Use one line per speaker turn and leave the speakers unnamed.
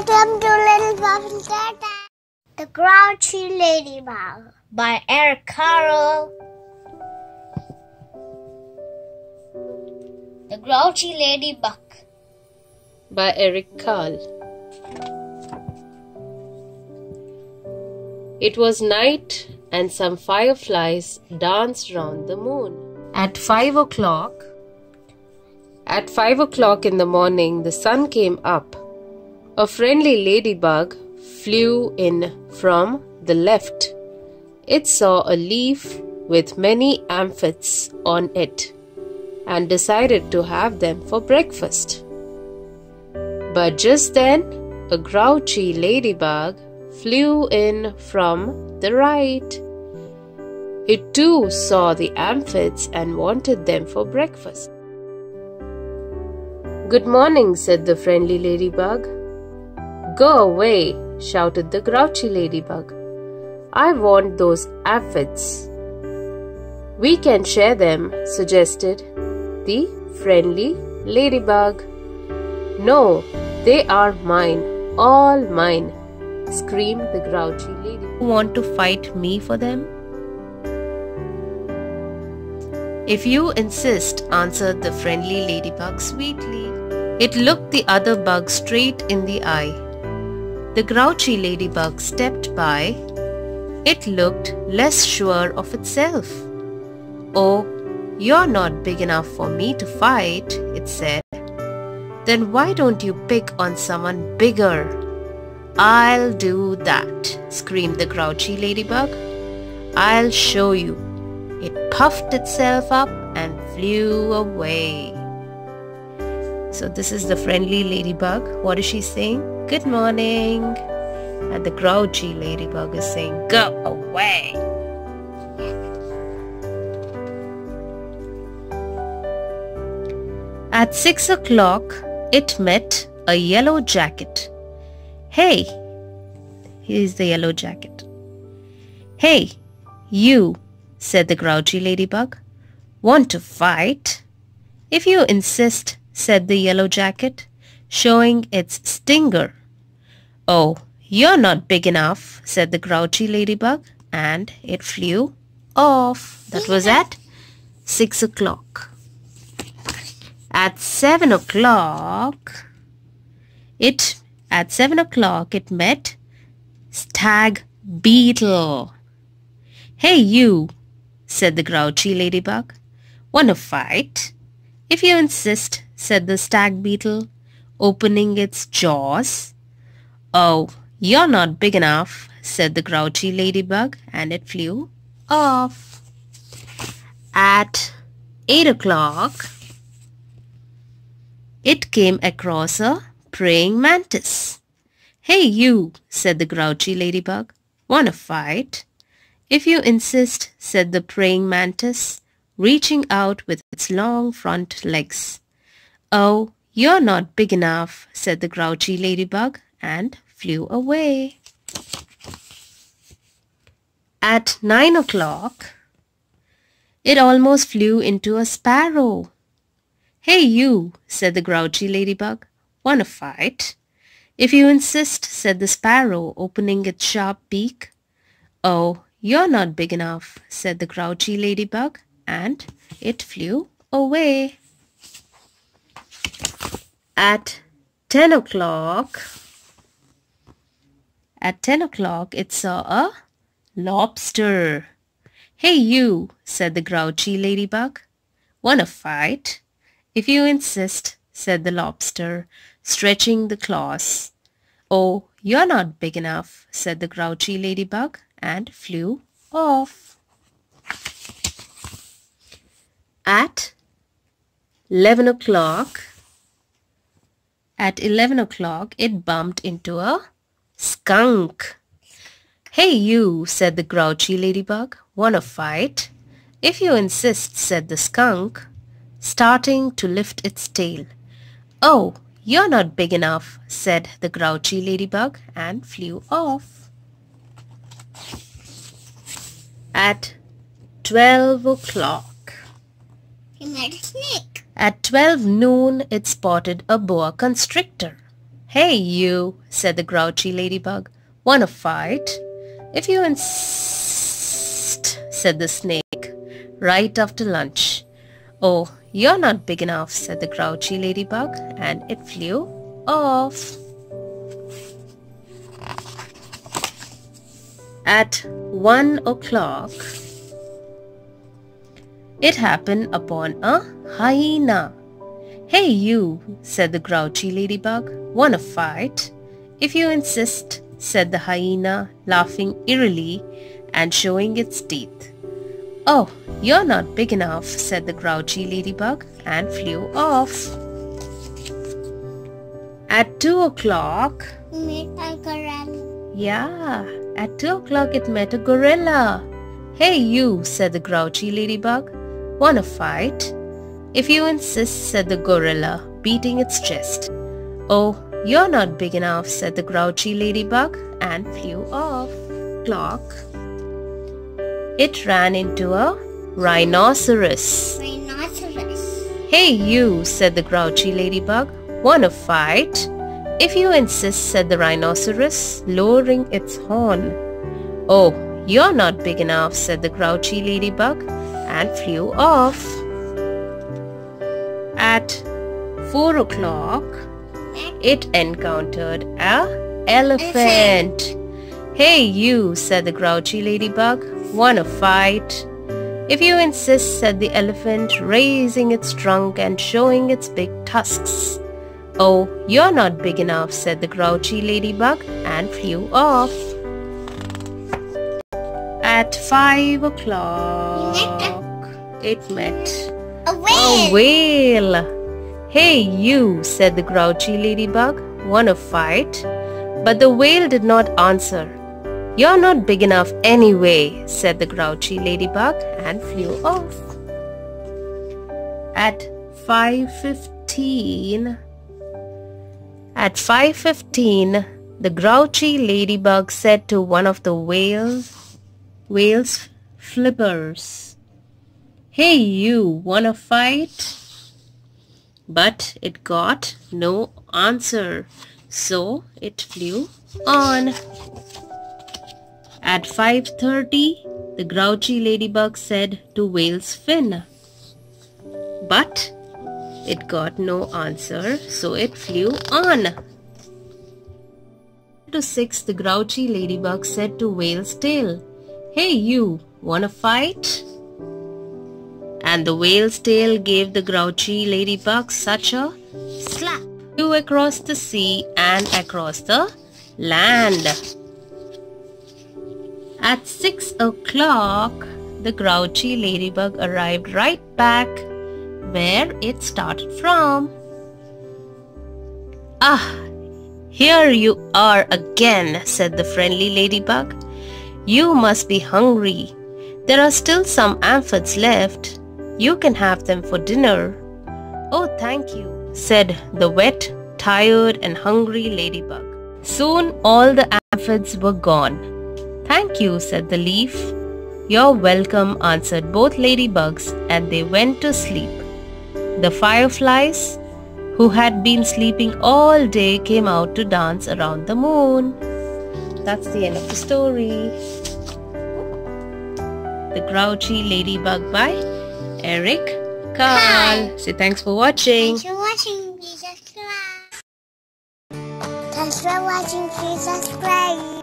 Welcome to Little Puffin Tata. The Grouchy Ladybug by Eric Carle. The Grouchy Ladybug
by Eric Carle. It was night and some fireflies danced round the moon. At five o'clock, at five o'clock in the morning, the sun came up. A friendly ladybug flew in from the left. It saw a leaf with many aphids on it and decided to have them for breakfast. But just then, a grouchy ladybug flew in from the right. It too saw the aphids and wanted them for breakfast. Good morning, said the friendly ladybug. Go away, shouted the grouchy ladybug. I want those aphids. We can share them, suggested the friendly ladybug. No, they are mine, all mine, screamed the grouchy lady. You want to fight me for them? If you insist, answered the friendly ladybug sweetly. It looked the other bug straight in the eye. The grouchy ladybug stepped by. It looked less sure of itself. Oh, you're not big enough for me to fight, it said. Then why don't you pick on someone bigger? I'll do that, screamed the grouchy ladybug. I'll show you. It puffed itself up and flew away. So this is the friendly ladybug. What is she saying? Good morning. And the grouchy ladybug is saying, go away. At six o'clock, it met a yellow jacket. Hey, here's the yellow jacket. Hey, you, said the grouchy ladybug. Want to fight? If you insist, said the yellow jacket, showing its stinger. Oh, you're not big enough, said the grouchy ladybug, and it flew off. That was at six o'clock. At seven o'clock, it at seven o'clock it met Stag Beetle. Hey you, said the grouchy ladybug. Wanna fight? If you insist, said the stag beetle, opening its jaws. Oh, you're not big enough, said the grouchy ladybug, and it flew off. At eight o'clock, it came across a praying mantis. Hey you, said the grouchy ladybug, wanna fight? If you insist, said the praying mantis, reaching out with its long front legs. Oh, you're not big enough, said the grouchy ladybug and flew away. At nine o'clock, it almost flew into a sparrow. Hey you, said the grouchy ladybug, wanna fight? If you insist, said the sparrow, opening its sharp beak. Oh, you're not big enough, said the grouchy ladybug, and it flew away. At 10 o'clock, at 10 o'clock, it saw a lobster. Hey you, said the grouchy ladybug. Want a fight? If you insist, said the lobster, stretching the claws. Oh, you're not big enough, said the grouchy ladybug and flew off. At 11 o'clock, at 11 o'clock, it bumped into a skunk. Hey you, said the grouchy ladybug, wanna fight? If you insist, said the skunk, starting to lift its tail. Oh, you're not big enough, said the grouchy ladybug and flew off. At 12 o'clock.
He met a snake.
At 12 noon, it spotted a boa constrictor. Hey, you, said the grouchy ladybug. Wanna fight? If you insist, said the snake, right after lunch. Oh, you're not big enough, said the grouchy ladybug, and it flew off. At one o'clock, it happened upon a hyena. Hey you, said the grouchy ladybug, wanna fight? If you insist, said the hyena, laughing eerily and showing its teeth. Oh, you're not big enough, said the grouchy ladybug and flew off. At two o'clock,
Meet a gorilla.
yeah, at two o'clock it met a gorilla. Hey you, said the grouchy ladybug, wanna fight? If you insist, said the gorilla, beating its chest. Oh, you're not big enough, said the grouchy ladybug and flew off. Clock. It ran into a rhinoceros.
Rhinoceros.
Hey you, said the grouchy ladybug, wanna fight? If you insist, said the rhinoceros, lowering its horn. Oh, you're not big enough, said the grouchy ladybug and flew off. At four o'clock, it encountered a elephant. Hey you, said the grouchy ladybug, wanna fight? If you insist, said the elephant, raising its trunk and showing its big tusks. Oh, you're not big enough, said the grouchy ladybug and flew off. At five o'clock, it met
A
a
whale.
whale. Hey you, said the grouchy ladybug, wanna fight? But the whale did not answer. You're not big enough anyway, said the grouchy ladybug and flew off. At 5.15, at 5.15, the grouchy ladybug said to one of the whale's, whale's flippers, Hey you, wanna fight? But it got no answer, so it flew on. At 5.30, the grouchy ladybug said to whale's fin. But it got no answer, so it flew on. To 6, the grouchy ladybug said to whale's tail, Hey you, wanna fight? And the whale's tail gave the grouchy ladybug such a slap. Flew across the sea and across the land. At six o'clock, the grouchy ladybug arrived right back where it started from. Ah, here you are again, said the friendly ladybug. You must be hungry. There are still some aphids left. You can have them for dinner. Oh, thank you, said the wet, tired, and hungry ladybug. Soon all the aphids were gone. Thank you, said the leaf. You're welcome, answered both ladybugs, and they went to sleep. The fireflies, who had been sleeping all day, came out to dance around the moon. That's the end of the story. The Grouchy Ladybug by Eric Carle. Say thanks for watching.
Thanks for watching. Please subscribe. Thanks for watching. Please subscribe.